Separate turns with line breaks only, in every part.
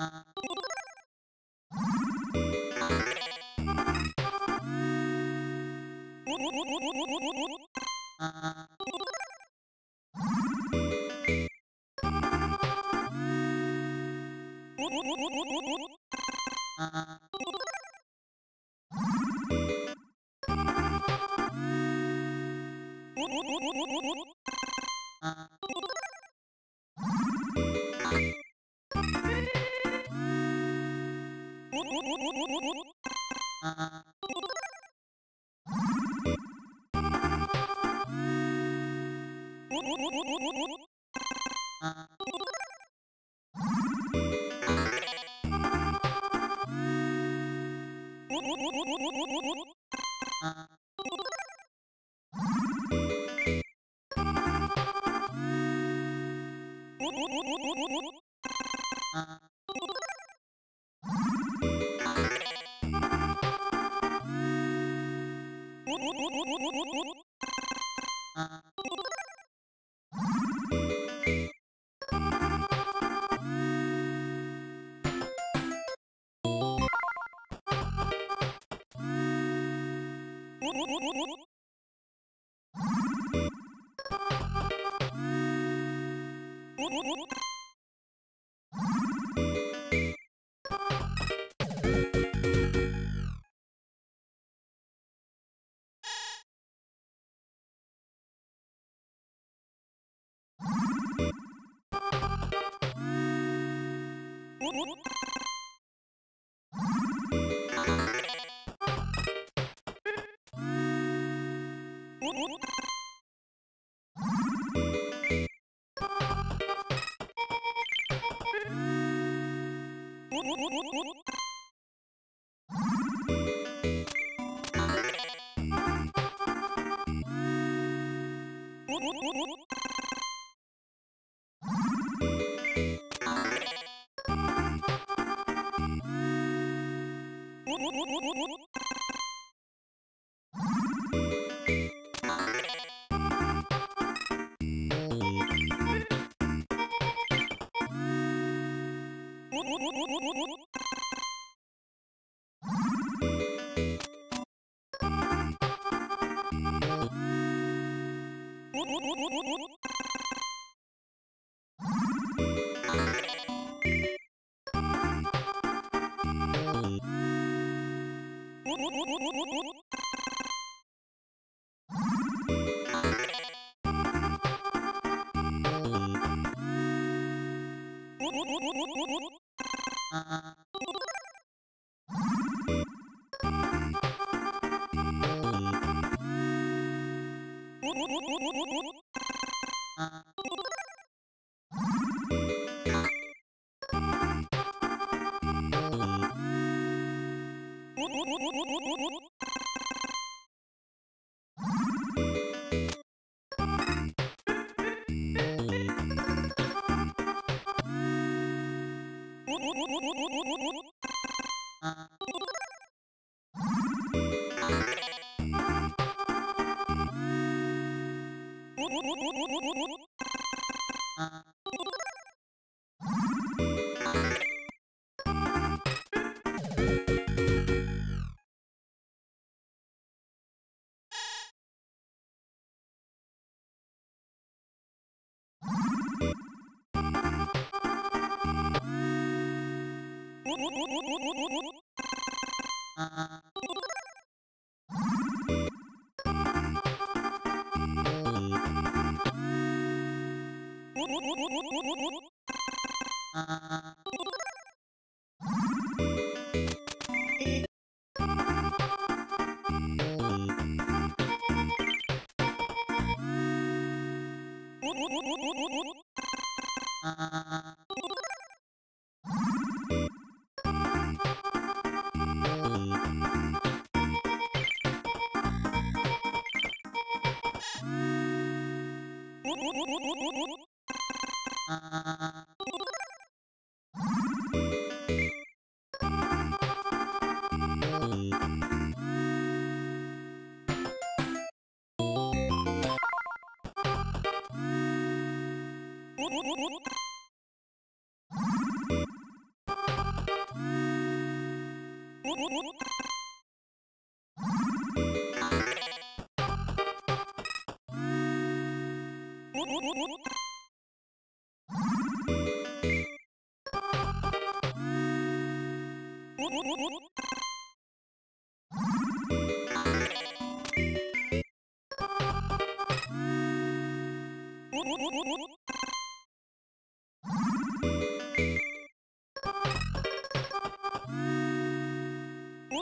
Uh-huh. Uh-huh. What? ハハハハああ。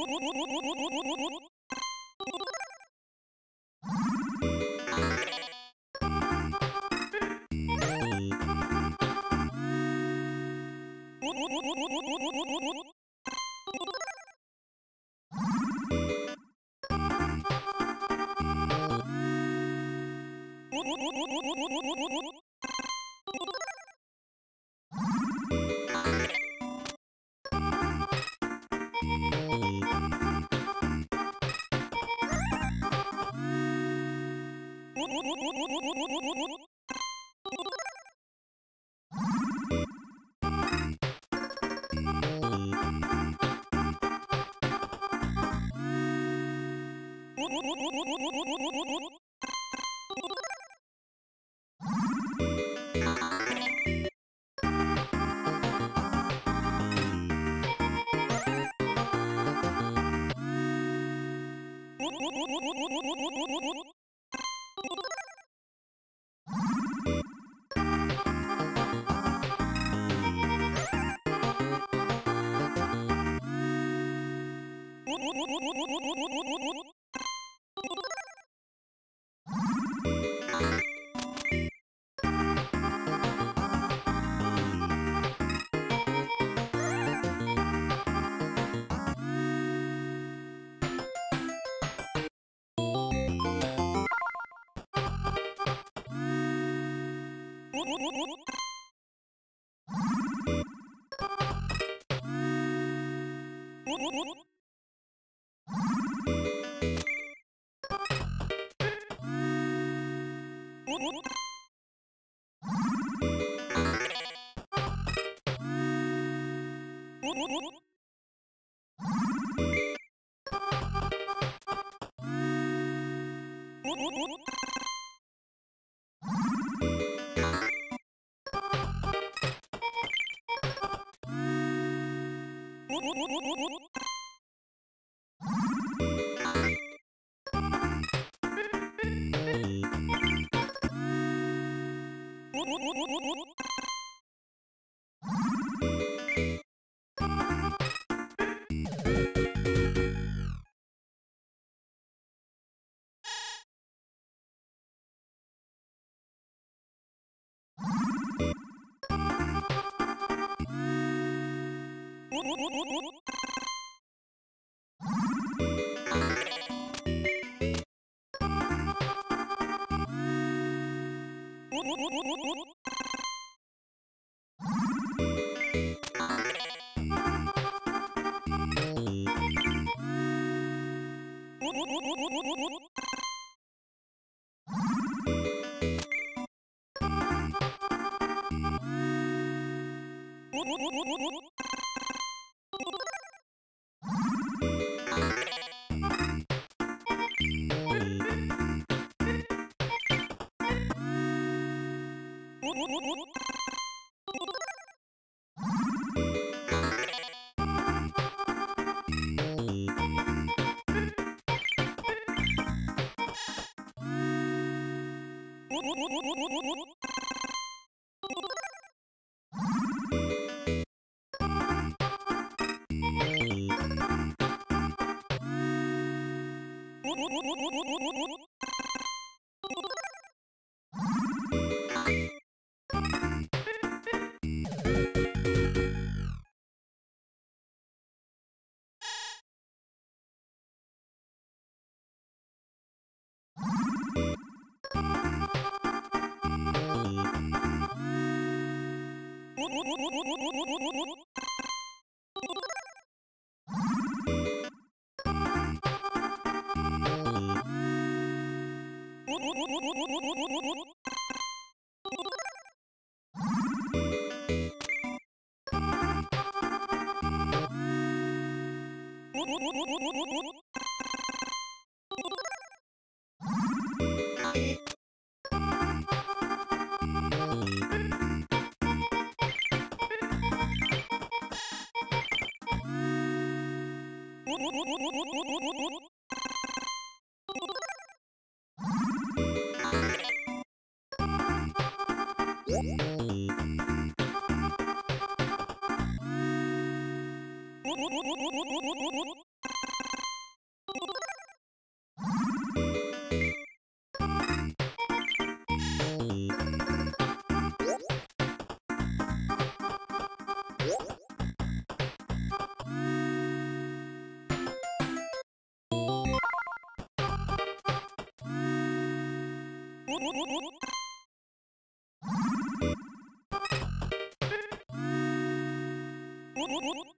What? What? What? What? What?